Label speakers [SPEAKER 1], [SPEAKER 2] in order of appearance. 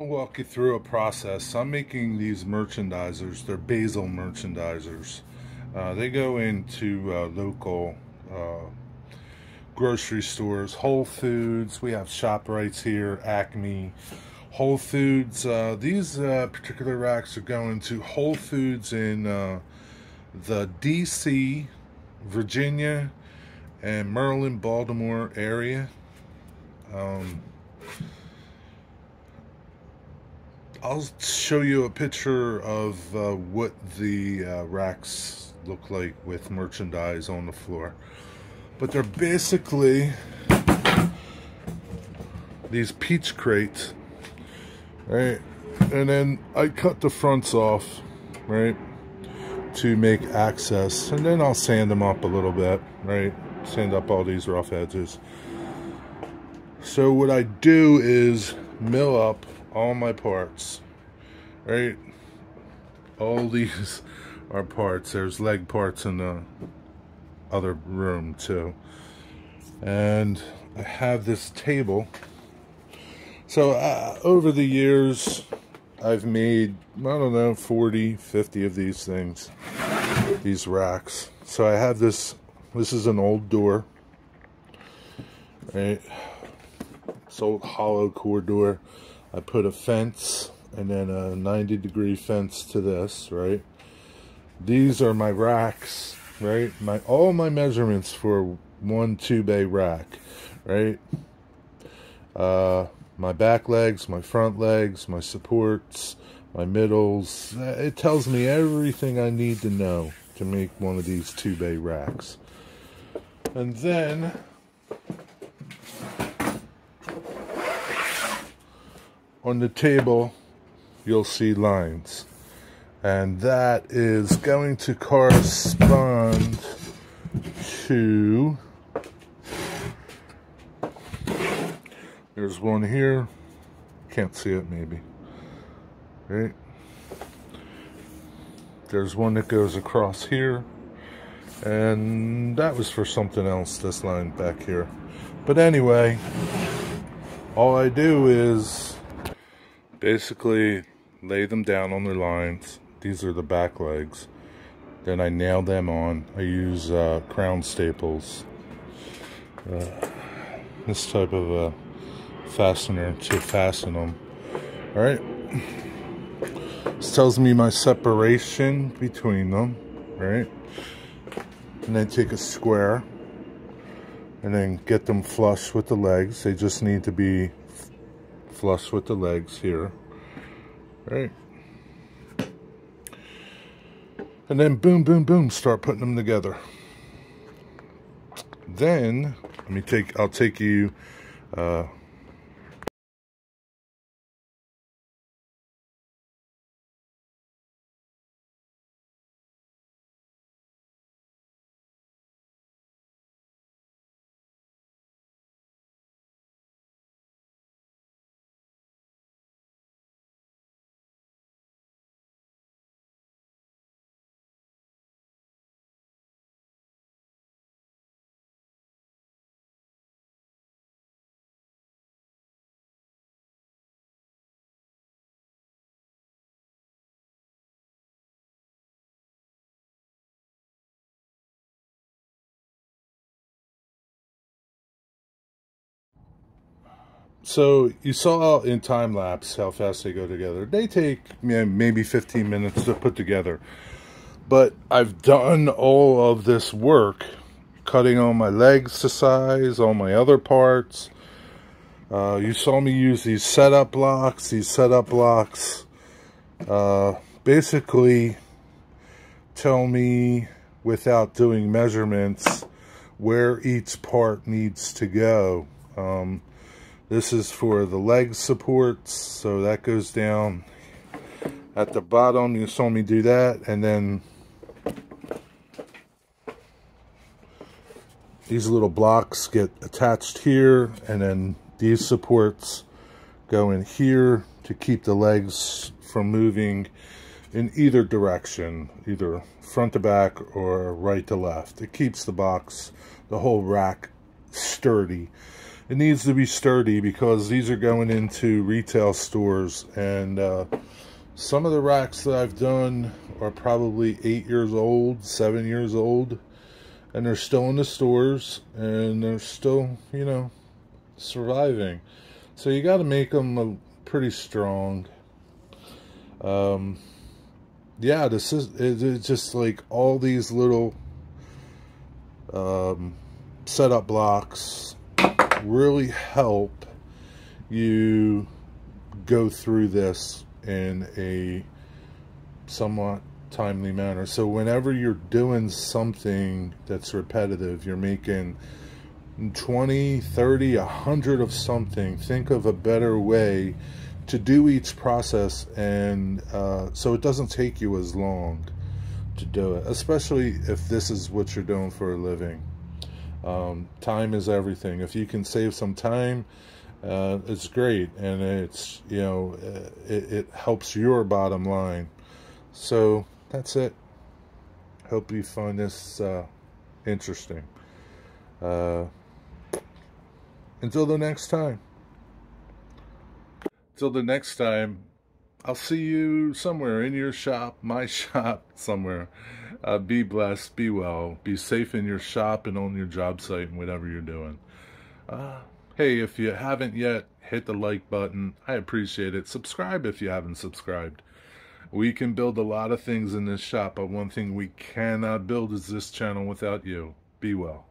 [SPEAKER 1] I'll walk you through a process. I'm making these merchandisers. They're basil merchandisers. Uh, they go into uh, local uh, grocery stores, Whole Foods. We have ShopRites here, Acme, Whole Foods. Uh, these uh, particular racks are going to Whole Foods in uh, the D.C., Virginia, and Maryland, Baltimore area. Um, I'll show you a picture of uh, what the uh, racks look like with merchandise on the floor. But they're basically these peach crates, right? And then I cut the fronts off, right? To make access. And then I'll sand them up a little bit, right? Sand up all these rough edges. So what I do is mill up all my parts, right? All these are parts. There's leg parts in the other room too. And I have this table. So uh, over the years, I've made, I don't know, 40, 50 of these things, these racks. So I have this, this is an old door, right? It's old hollow core door. I put a fence and then a 90 degree fence to this, right? These are my racks, right? My all my measurements for one two bay rack, right? Uh, my back legs, my front legs, my supports, my middles. It tells me everything I need to know to make one of these two bay racks. And then on the table, you'll see lines. And that is going to correspond to, there's one here, can't see it maybe, right? There's one that goes across here, and that was for something else, this line back here. But anyway, all I do is basically lay them down on their lines. These are the back legs. Then I nail them on. I use uh, crown staples. Uh, this type of a uh, fastener to fasten them. Alright. This tells me my separation between them. Right? And then take a square and then get them flush with the legs. They just need to be flush with the legs here. Right. And then boom, boom, boom, start putting them together. Then, let me take, I'll take you, uh, so you saw in time lapse how fast they go together. They take maybe 15 minutes to put together. But I've done all of this work, cutting all my legs to size, all my other parts. Uh, you saw me use these setup blocks. These setup blocks uh, basically tell me without doing measurements where each part needs to go. Um, this is for the leg supports, so that goes down at the bottom. You saw me do that, and then these little blocks get attached here, and then these supports go in here to keep the legs from moving in either direction, either front to back or right to left. It keeps the box, the whole rack sturdy. It needs to be sturdy because these are going into retail stores and uh, some of the racks that I've done are probably eight years old, seven years old, and they're still in the stores and they're still, you know, surviving. So you got to make them pretty strong. Um, yeah, this is it's just like all these little um, setup blocks really help you go through this in a somewhat timely manner. So whenever you're doing something that's repetitive, you're making 20, 30, 100 of something, think of a better way to do each process and uh, so it doesn't take you as long to do it, especially if this is what you're doing for a living. Um, time is everything. If you can save some time, uh, it's great, and it's you know uh, it, it helps your bottom line. So that's it. Hope you find this uh, interesting. Uh, until the next time. Till the next time, I'll see you somewhere in your shop, my shop, somewhere. Uh, be blessed, be well, be safe in your shop and on your job site and whatever you're doing. Uh, hey, if you haven't yet, hit the like button. I appreciate it. Subscribe if you haven't subscribed. We can build a lot of things in this shop, but one thing we cannot build is this channel without you. Be well.